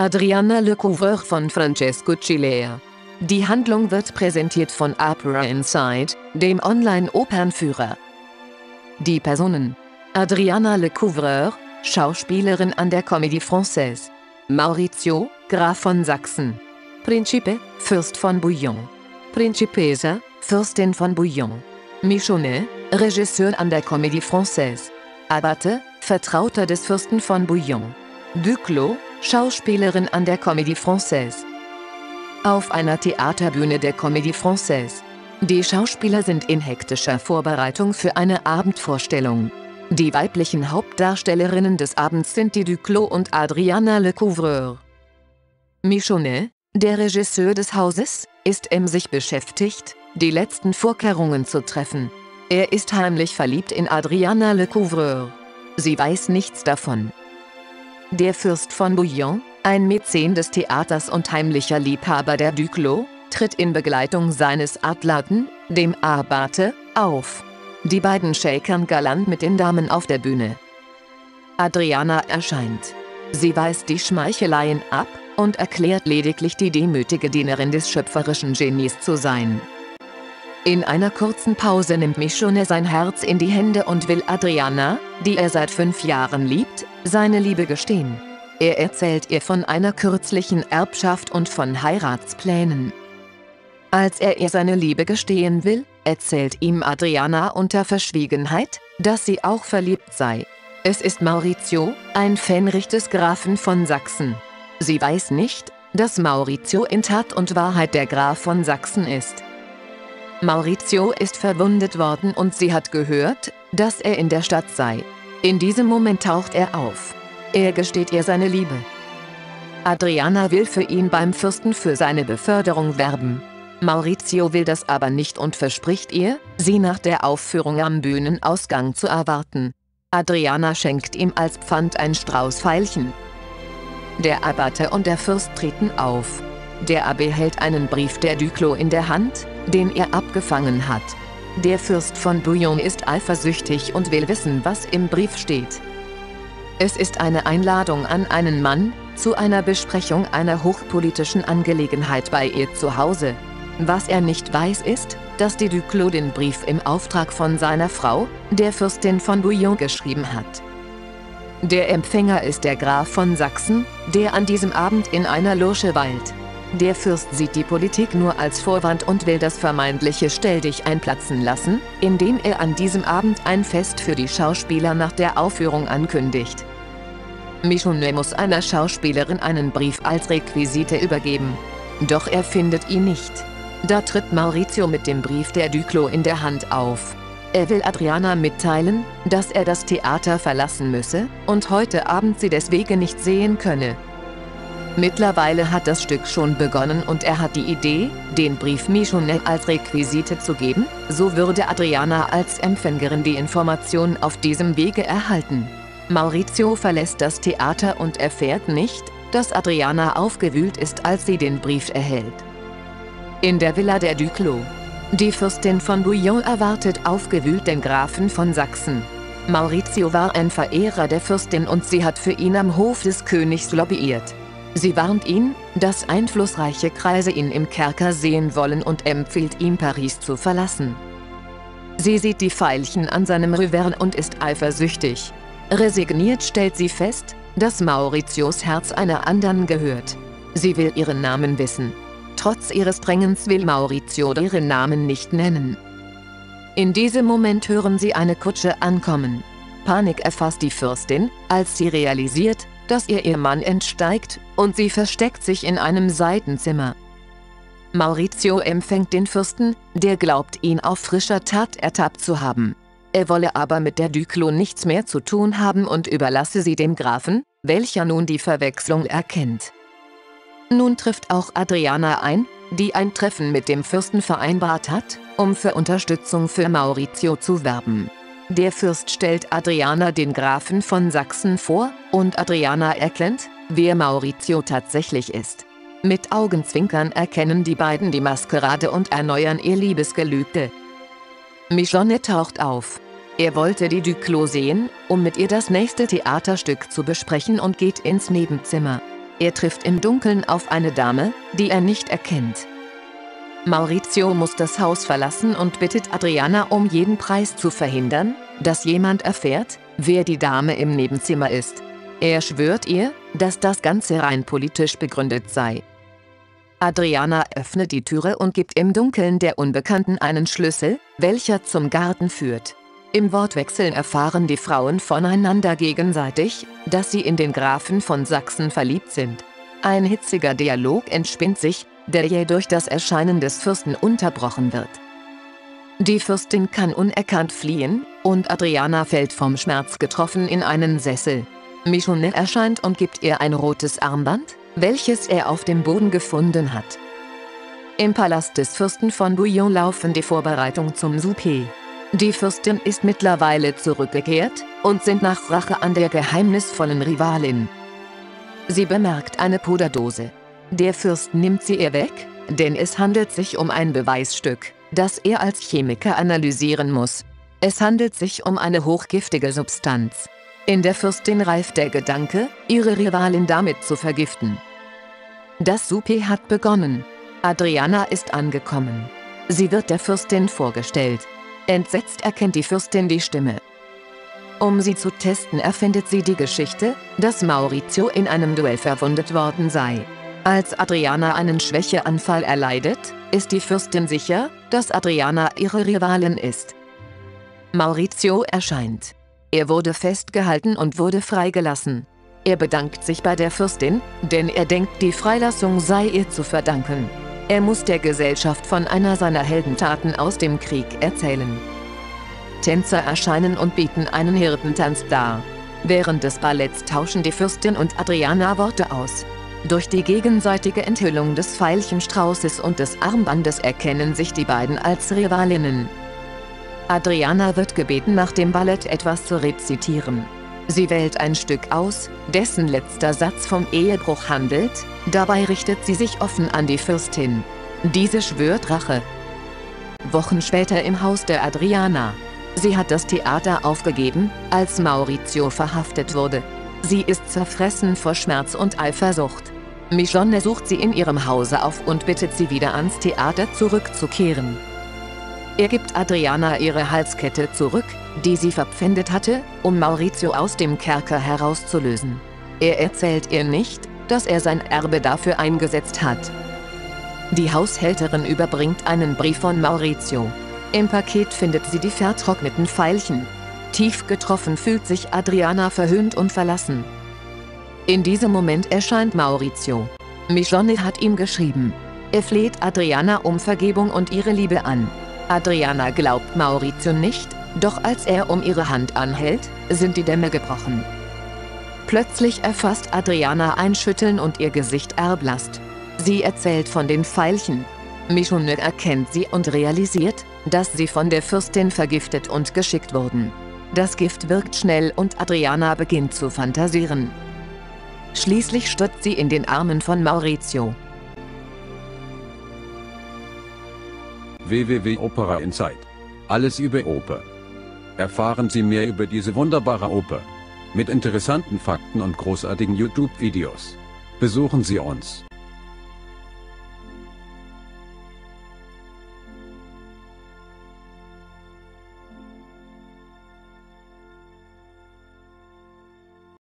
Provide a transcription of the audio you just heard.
Adriana Le Couvreur von Francesco Cilea. Die Handlung wird präsentiert von Opera Inside, dem Online-Opernführer. Die Personen. Adriana Le Couvreur, Schauspielerin an der Comédie Française. Maurizio, Graf von Sachsen. Principe, Fürst von Bouillon. Principesa, Fürstin von Bouillon. Michonnet, Regisseur an der Comédie Française. Abate, Vertrauter des Fürsten von Bouillon. Duclos, Schauspielerin an der Comédie Française. Auf einer Theaterbühne der Comédie Française. Die Schauspieler sind in hektischer Vorbereitung für eine Abendvorstellung. Die weiblichen Hauptdarstellerinnen des Abends sind die Duclos und Adriana Le Couvreur. Michonnet, der Regisseur des Hauses, ist emsig beschäftigt, die letzten Vorkehrungen zu treffen. Er ist heimlich verliebt in Adriana Le Couvreur. Sie weiß nichts davon. Der Fürst von Bouillon, ein Mäzen des Theaters und heimlicher Liebhaber der Duclos, tritt in Begleitung seines Adlaten, dem Abate, auf. Die beiden shakern galant mit den Damen auf der Bühne. Adriana erscheint. Sie weist die Schmeicheleien ab und erklärt lediglich die demütige Dienerin des schöpferischen Genies zu sein. In einer kurzen Pause nimmt Michonne sein Herz in die Hände und will Adriana, die er seit fünf Jahren liebt, seine Liebe gestehen. Er erzählt ihr von einer kürzlichen Erbschaft und von Heiratsplänen. Als er ihr seine Liebe gestehen will, erzählt ihm Adriana unter Verschwiegenheit, dass sie auch verliebt sei. Es ist Maurizio, ein Fähnrich des Grafen von Sachsen. Sie weiß nicht, dass Maurizio in Tat und Wahrheit der Graf von Sachsen ist. Maurizio ist verwundet worden und sie hat gehört, dass er in der Stadt sei. In diesem Moment taucht er auf. Er gesteht ihr seine Liebe. Adriana will für ihn beim Fürsten für seine Beförderung werben. Maurizio will das aber nicht und verspricht ihr, sie nach der Aufführung am Bühnenausgang zu erwarten. Adriana schenkt ihm als Pfand ein Strauß Veilchen. Der Abbate und der Fürst treten auf. Der Abbe hält einen Brief der Duclos in der Hand, den er abgefangen hat. Der Fürst von Bouillon ist eifersüchtig und will wissen, was im Brief steht. Es ist eine Einladung an einen Mann, zu einer Besprechung einer hochpolitischen Angelegenheit bei ihr zu Hause. Was er nicht weiß ist, dass die Duclos den Brief im Auftrag von seiner Frau, der Fürstin von Bouillon geschrieben hat. Der Empfänger ist der Graf von Sachsen, der an diesem Abend in einer Loge weilt. Der Fürst sieht die Politik nur als Vorwand und will das vermeintliche Stelldich einplatzen lassen, indem er an diesem Abend ein Fest für die Schauspieler nach der Aufführung ankündigt. Michonne muss einer Schauspielerin einen Brief als Requisite übergeben. Doch er findet ihn nicht. Da tritt Maurizio mit dem Brief der Duclos in der Hand auf. Er will Adriana mitteilen, dass er das Theater verlassen müsse und heute Abend sie deswegen nicht sehen könne. Mittlerweile hat das Stück schon begonnen und er hat die Idee, den Brief Michonnet als Requisite zu geben, so würde Adriana als Empfängerin die Information auf diesem Wege erhalten. Maurizio verlässt das Theater und erfährt nicht, dass Adriana aufgewühlt ist, als sie den Brief erhält. In der Villa der Duclos. Die Fürstin von Bouillon erwartet aufgewühlt den Grafen von Sachsen. Maurizio war ein Verehrer der Fürstin und sie hat für ihn am Hof des Königs lobbyiert. Sie warnt ihn, dass einflussreiche Kreise ihn im Kerker sehen wollen und empfiehlt ihm Paris zu verlassen. Sie sieht die Veilchen an seinem Revers und ist eifersüchtig. Resigniert stellt sie fest, dass Mauritius Herz einer anderen gehört. Sie will ihren Namen wissen. Trotz ihres Drängens will Maurizio ihren Namen nicht nennen. In diesem Moment hören sie eine Kutsche ankommen. Panik erfasst die Fürstin, als sie realisiert, dass ihr Ehemann entsteigt, und sie versteckt sich in einem Seitenzimmer. Maurizio empfängt den Fürsten, der glaubt ihn auf frischer Tat ertappt zu haben. Er wolle aber mit der Duclos nichts mehr zu tun haben und überlasse sie dem Grafen, welcher nun die Verwechslung erkennt. Nun trifft auch Adriana ein, die ein Treffen mit dem Fürsten vereinbart hat, um für Unterstützung für Maurizio zu werben. Der Fürst stellt Adriana den Grafen von Sachsen vor, und Adriana erkennt, wer Maurizio tatsächlich ist. Mit Augenzwinkern erkennen die beiden die Maskerade und erneuern ihr Liebesgelübde. Michonne taucht auf. Er wollte die Duclos sehen, um mit ihr das nächste Theaterstück zu besprechen und geht ins Nebenzimmer. Er trifft im Dunkeln auf eine Dame, die er nicht erkennt. Maurizio muss das Haus verlassen und bittet Adriana um jeden Preis zu verhindern, dass jemand erfährt, wer die Dame im Nebenzimmer ist. Er schwört ihr, dass das Ganze rein politisch begründet sei. Adriana öffnet die Türe und gibt im Dunkeln der Unbekannten einen Schlüssel, welcher zum Garten führt. Im Wortwechsel erfahren die Frauen voneinander gegenseitig, dass sie in den Grafen von Sachsen verliebt sind. Ein hitziger Dialog entspinnt sich, der je durch das Erscheinen des Fürsten unterbrochen wird. Die Fürstin kann unerkannt fliehen, und Adriana fällt vom Schmerz getroffen in einen Sessel. Michonne erscheint und gibt ihr ein rotes Armband, welches er auf dem Boden gefunden hat. Im Palast des Fürsten von Bouillon laufen die Vorbereitungen zum Souper. Die Fürstin ist mittlerweile zurückgekehrt und sind nach Rache an der geheimnisvollen Rivalin. Sie bemerkt eine Puderdose. Der Fürst nimmt sie ihr weg, denn es handelt sich um ein Beweisstück, das er als Chemiker analysieren muss. Es handelt sich um eine hochgiftige Substanz. In der Fürstin reift der Gedanke, ihre Rivalin damit zu vergiften. Das Souper hat begonnen. Adriana ist angekommen. Sie wird der Fürstin vorgestellt. Entsetzt erkennt die Fürstin die Stimme. Um sie zu testen erfindet sie die Geschichte, dass Maurizio in einem Duell verwundet worden sei. Als Adriana einen Schwächeanfall erleidet, ist die Fürstin sicher, dass Adriana ihre Rivalin ist. Maurizio erscheint. Er wurde festgehalten und wurde freigelassen. Er bedankt sich bei der Fürstin, denn er denkt, die Freilassung sei ihr zu verdanken. Er muss der Gesellschaft von einer seiner Heldentaten aus dem Krieg erzählen. Tänzer erscheinen und bieten einen Hirtentanz dar. Während des Balletts tauschen die Fürstin und Adriana Worte aus. Durch die gegenseitige Enthüllung des Veilchenstraußes und des Armbandes erkennen sich die beiden als Rivalinnen. Adriana wird gebeten, nach dem Ballett etwas zu rezitieren. Sie wählt ein Stück aus, dessen letzter Satz vom Ehebruch handelt, dabei richtet sie sich offen an die Fürstin. Diese schwört Rache. Wochen später im Haus der Adriana. Sie hat das Theater aufgegeben, als Maurizio verhaftet wurde. Sie ist zerfressen vor Schmerz und Eifersucht. Michonne sucht sie in ihrem Hause auf und bittet sie wieder ans Theater zurückzukehren. Er gibt Adriana ihre Halskette zurück, die sie verpfändet hatte, um Maurizio aus dem Kerker herauszulösen. Er erzählt ihr nicht, dass er sein Erbe dafür eingesetzt hat. Die Haushälterin überbringt einen Brief von Maurizio. Im Paket findet sie die vertrockneten Veilchen. Tief getroffen fühlt sich Adriana verhöhnt und verlassen. In diesem Moment erscheint Maurizio. Michonne hat ihm geschrieben. Er fleht Adriana um Vergebung und ihre Liebe an. Adriana glaubt Maurizio nicht, doch als er um ihre Hand anhält, sind die Dämme gebrochen. Plötzlich erfasst Adriana ein Schütteln und ihr Gesicht erblasst. Sie erzählt von den Veilchen. Michonne erkennt sie und realisiert, dass sie von der Fürstin vergiftet und geschickt wurden. Das Gift wirkt schnell und Adriana beginnt zu fantasieren. Schließlich stürzt sie in den Armen von Maurizio. www.opera Insight. Alles über Oper. Erfahren Sie mehr über diese wunderbare Oper. Mit interessanten Fakten und großartigen YouTube-Videos. Besuchen Sie uns.